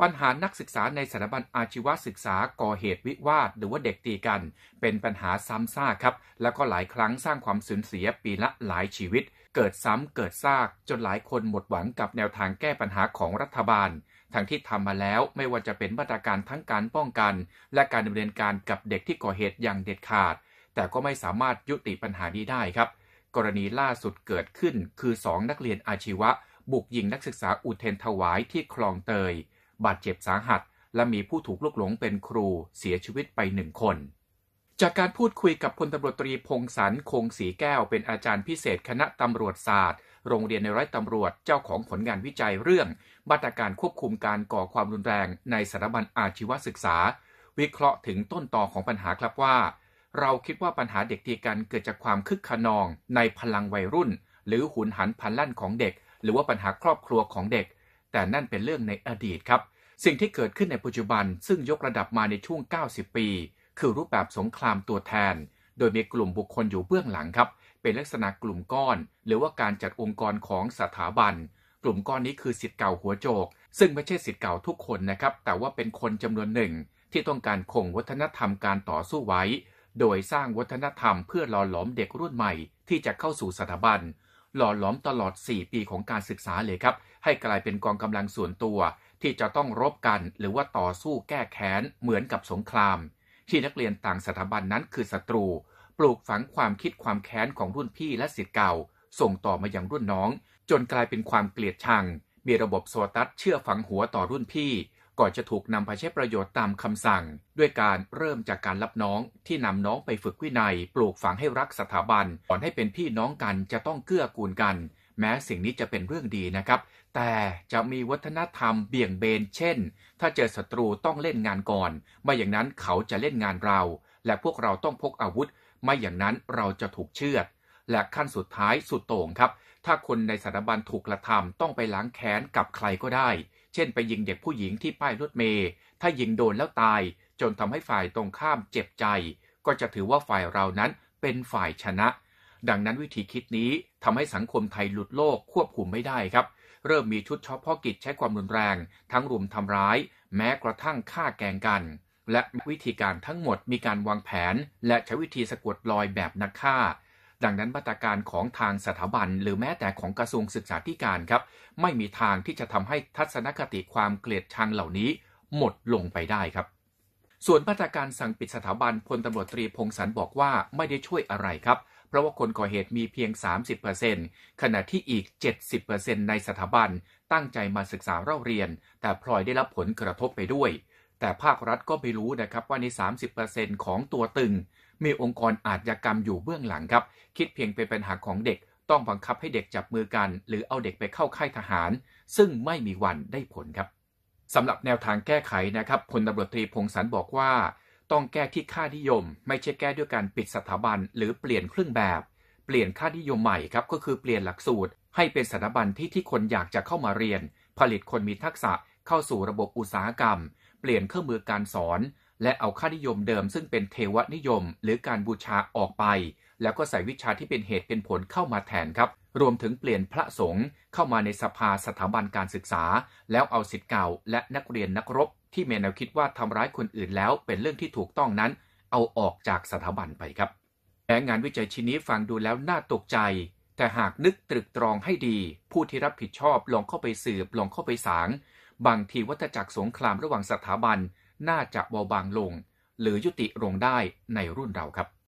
ปัญหานักศึกษาในสถาบันอาชีวศึกษาก่อเหตุวิวาทหรือว่าเด็กตีกัน เป็นปัญหาซ้ำซากครับ แล้วก็หลายครั้งสร้างความสูญเสียปีละหลายชีวิต เกิดซ้ำเกิดซากจนหลายคนหมดหวังกับแนวทางแก้ปัญหาของรัฐบาลทั้งที่ทำมาแล้วไม่ว่าจะเป็นมาตรการทั้งการป้องกัน และการดำเนินการกับเด็กที่ก่อเหตุอย่างเด็ดขาด แต่ก็ไม่สามารถยุติปัญหานี้ได้ครับ กรณีล่าสุดเกิดขึ้นคือสองนักเรียนอาชีวะ บุกยิงนักศึกษาอุเทนถวายที่คลองเตย บาดเจ็บสาหัส และมีผู้ถูกลุกหลงเป็นครูเสียชีวิตไปหนึ่งคน จากการพูดคุยกับพลตำรวจตรีพงศรคงศรีแก้ว เป็นอาจารย์พิเศษคณะตำรวจศาสตร์ โรงเรียนในร้อยตำรวจเจ้าของผลงานวิจัยเรื่องมาตรการควบคุมการก่อความรุนแรงในสถาบันอาชีวศึกษา วิเคราะห์ถึงต้นตอของปัญหาครับว่า เราคิดว่าปัญหาเด็กตีกันเกิดจากความคึกขนอง ในพลังวัยรุ่น หรือหุนหันพันลั่นของเด็ก หรือว่าปัญหาครอบครัวของเด็ก แต่นั่นเป็นเรื่องในอดีตครับ สิ่งที่เกิดขึ้นในปัจจุบัน ซึ่งยกระดับมาในช่วง 90 ปี คือรูปแบบสงครามตัวแทน โดยมีกลุ่มบุคคลอยู่เบื้องหลังครับ เป็นลักษณะกลุ่มก้อน หรือว่าการจัดองค์กรของสถาบัน กลุ่มก้อนนี้คือสิทธิ์เก่าหัวโจก ซึ่งไม่ใช่สิทธิ์เก่าทุกคนนะครับ แต่ว่าเป็นคนจำนวนหนึ่ง ที่ต้องการคงวัฒนธรรมการต่อสู้ไว้ โดยสร้างวัฒนธรรมเพื่อหล่อหลอมเด็กรุ่นใหม่ ที่จะเข้าสู่สถาบัน หล่อหลอมตลอด 4 ปีของการศึกษาเลยครับ ให้กลายเป็นกองกำลังส่วนตัว ที่จะต้องรบกันหรือว่าต่อสู้แก้แค้นเหมือนกับสงคราม ที่นักเรียนต่างสถาบันนั้นคือศัตรู ปลูกฝังความคิดความแค้นของรุ่นพี่และศิษย์เก่า ส่งต่อมาอยังรุ่นน้อง จนกลายเป็นความเกลียดชังมีระบบโซตัสเชื่อฝังหัวต่อรุ่นพี่ ก่อนจะถูกนำไปใช้ประโยชน์ตามคำสั่ง ด้วยการเริ่มจากการรับน้องที่นำน้องไปฝึกวินัย ปลูกฝังให้รักสถาบันก่อนให้เป็นพี่น้องกันจะต้องเกื้อกูลกัน แม้สิ่งนี้จะเป็นเรื่องดีนะครับ แต่จะมีวัฒนธรรมเบี่ยงเบน เช่น ถ้าเจอศัตรูต้องเล่นงานก่อนไม่อย่างนั้นเขาจะเล่นงานเรา และพวกเราต้องพกอาวุธ ไม่อย่างนั้นเราจะถูกเชือดและขั้นสุดท้ายสุดโต่งครับ ถ้าคนในสถาบันถูกกระทำต้องไปล้างแค้นกับใครก็ได้ เช่นไปยิงเด็กผู้หญิงที่ป้ายรถเมย์ถ้ายิงโดนแล้วตาย จนทำให้ฝ่ายตรงข้ามเจ็บใจ ก็จะถือว่าฝ่ายเรานั้นเป็นฝ่ายชนะ ดังนั้นวิธีคิดนี้ทำให้สังคมไทยหลุดโลกควบคุมไม่ได้ครับ เริ่มมีชุดเฉพาะกิจใช้ความรุนแรง ทั้งรุมทำร้าย แม้กระทั่งฆ่าแกงกัน และวิธีการทั้งหมดมีการวางแผน และใช้วิธีสะกดลอยแบบนักฆ่า ดังนั้นมาตรการของทางสถาบัน หรือแม้แต่ของกระทรวงศึกษาธิการครับ ไม่มีทางที่จะทำให้ทัศนคติความเกลียดชังเหล่านี้ หมดลงไปได้ครับ ส่วนมาตรการสั่งปิดสถาบันพลตำรวจตรีพงศรบอกว่าไม่ได้ช่วยอะไรครับเพราะว่าคนก่อเหตุมีเพียง 30%ขณะที่อีก 70%ในสถาบันตั้งใจมาศึกษาเล่าเรียน แต่พลอยได้รับผลกระทบไปด้วย แต่ภาครัฐก็ไม่รู้นะครับว่าใน 30%ของตัวตึง มีองค์กรอาชญากรรมอยู่เบื้องหลังครับ คิดเพียงเป็นปัญหาของเด็ก ต้องบังคับให้เด็กจับมือกัน หรือเอาเด็กไปเข้าค่ายทหาร ซึ่งไม่มีวันได้ผลครับสำหรับแนวทางแก้ไขนะครับพลตำรวจตรีพงศรบอกว่า ต้องแก้ที่ค่านิยม ไม่ใช่แก้ด้วยการปิดสถาบัน หรือเปลี่ยนเครื่องแบบ เปลี่ยนค่านิยมใหม่ครับก็คือเปลี่ยนหลักสูตร ให้เป็นสถาบันที่ที่คนอยากจะเข้ามาเรียน ผลิตคนมีทักษะเข้าสู่ระบบอุตสาหกรรม เปลี่ยนเครื่องมือการสอน และเอาค่านิยมเดิมซึ่งเป็นเทวนิยม หรือการบูชาออกไป แล้วก็ใส่วิชาที่เป็นเหตุเป็นผลเข้ามาแทนครับ รวมถึงเปลี่ยนพระสงฆ์เข้ามาในสภาสถาบันการศึกษา แล้วเอาสิทธิ์เก่า และนักเรียนนักรบ ที่เมนวคิดว่าทำร้ายคนอื่นแล้วเป็นเรื่องที่ถูกต้องนั้น เอาออกจากสถาบันไปครับแม้งานวิจัยชิ้นนี้ฟังดูแล้วน่าตกใจ แต่หากนึกตรึกตรองให้ดี ผู้ที่รับผิดชอบลองเข้าไปสืบลองเข้าไปสาง บางทีวัฏจักรสงครามระหว่างสถาบันน่าจะเบาบางลง หรือยุติลงได้ในรุ่นเราครับ